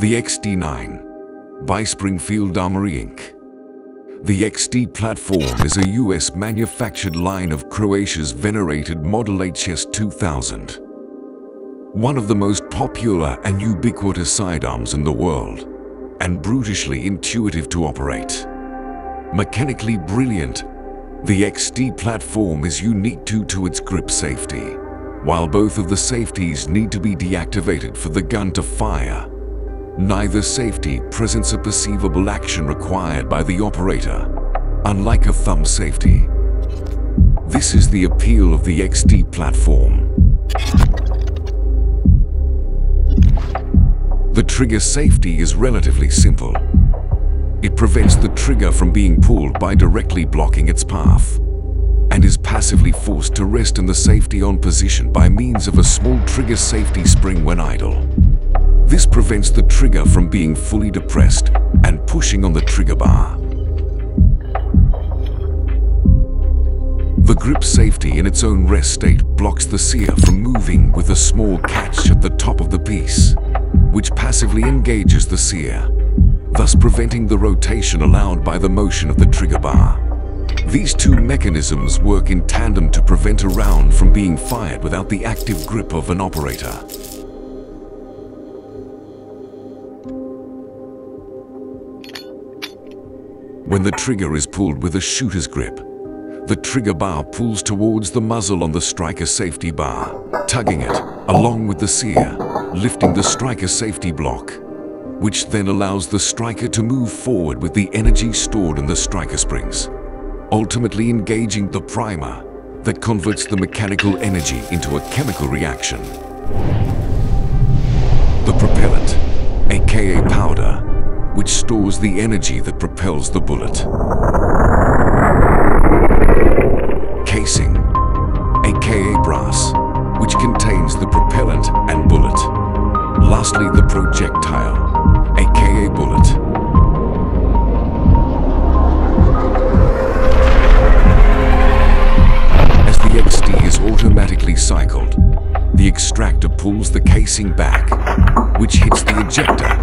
The XD9 by Springfield Armory Inc. The XD platform is a US manufactured line of Croatia's venerated model HS 2000. One of the most popular and ubiquitous sidearms in the world, and brutishly intuitive to operate. Mechanically brilliant, the XD platform is unique due to its grip safety. While both of the safeties need to be deactivated for the gun to fire, neither safety presents a perceivable action required by the operator, unlike a thumb safety. This is the appeal of the XD platform. The trigger safety is relatively simple. It prevents the trigger from being pulled by directly blocking its path and is passively forced to rest in the safety on position by means of a small trigger safety spring when idle. This prevents the trigger from being fully depressed and pushing on the trigger bar. The grip safety in its own rest state blocks the sear from moving with a small catch at the top of the piece, which passively engages the sear, thus preventing the rotation allowed by the motion of the trigger bar. These two mechanisms work in tandem to prevent a round from being fired without the active grip of an operator. When the trigger is pulled with a shooter's grip, the trigger bar pulls towards the muzzle on the striker safety bar, tugging it along with the sear, lifting the striker safety block, which then allows the striker to move forward with the energy stored in the striker springs, ultimately engaging the primer that converts the mechanical energy into a chemical reaction. The propellant, aka powder, which stores the energy that propels the bullet. Casing, aka brass, which contains the propellant and bullet. Lastly, the projectile, aka bullet. As the XD is automatically cycled, the extractor pulls the casing back, which hits the ejector